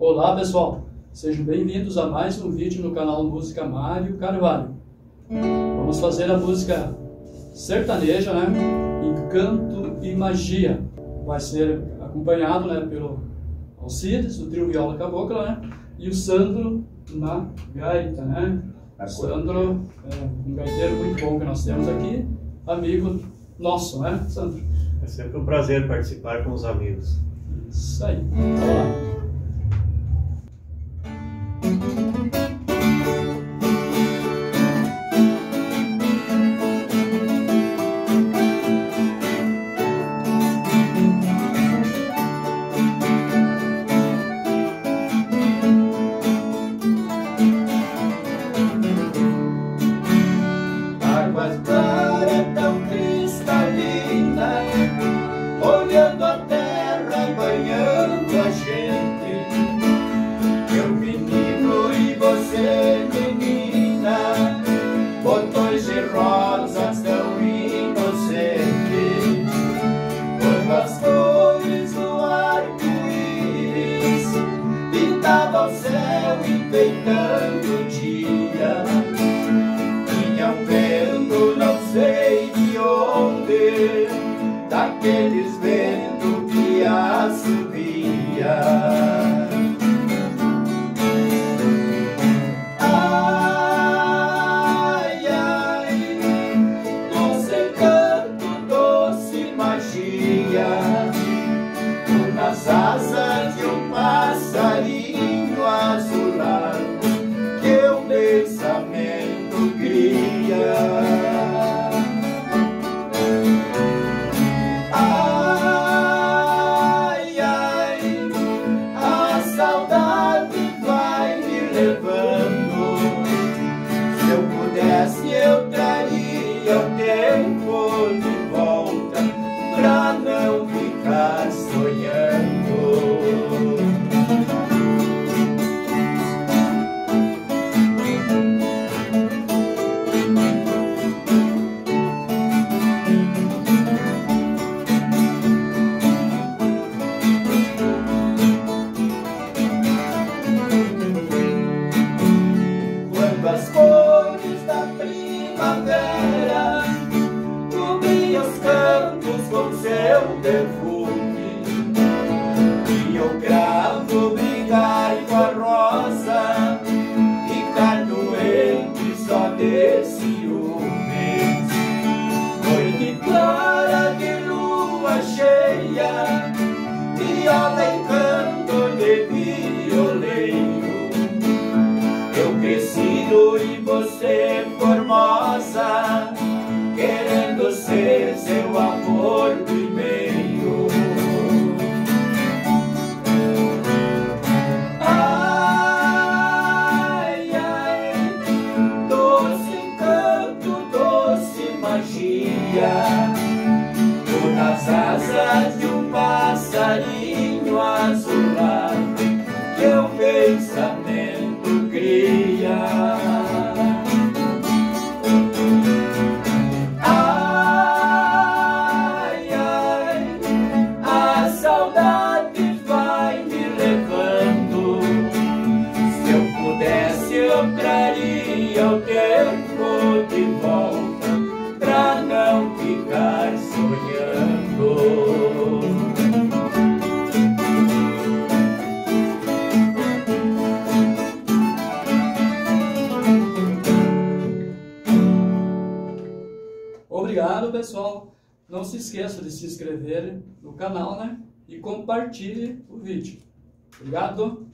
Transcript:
Olá pessoal, sejam bem-vindos a mais um vídeo no canal Música Mário Carvalho. Vamos fazer a música sertaneja, né? Encanto e Magia. Vai ser acompanhado né, pelo Alcides, do trio Viola Cabocla, né? E o Sandro na gaita, né? O Sandro é um gaiteiro muito bom que nós temos aqui, amigo nosso, né, Sandro? É sempre um prazer participar com os amigos. Isso aí. Vamos enfeitando o dia. Vinha um vento, não sei de onde, daqueles ventos que assovia. O seu perfume. E eu cravo brigar com a rosa Ficar doente só de ciúmes. Noite clara de lua cheia Viola em canto de violeiro. Eu crescido e você formosa nas asas de um passarinho azulado Obrigado, pessoal. Não se esqueça de se inscrever no canal, né? E compartilhe o vídeo. Obrigado.